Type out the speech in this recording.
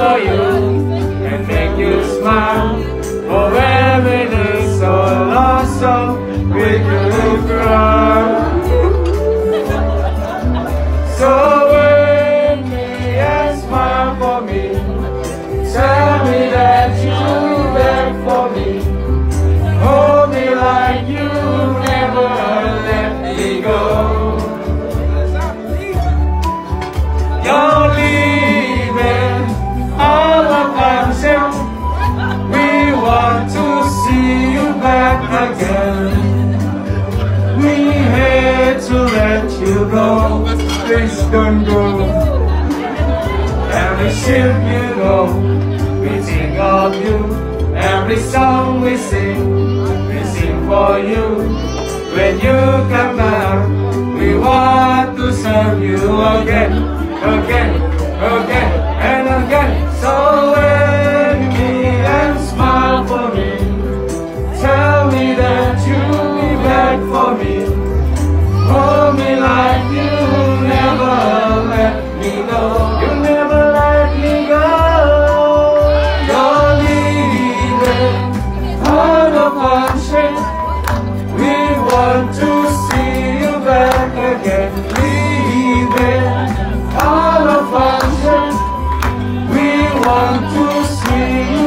for you and make you smile. Again. We hate to let you go. Please don't go. Every ship you go, we think of you. Every song we sing, we sing for you. When you come back, we want to serve you again, again, again. me, Hold me like you never let me go. You never let me go. You're leaving. Of. We want to see you back again. Leaving. Of. We want to see you.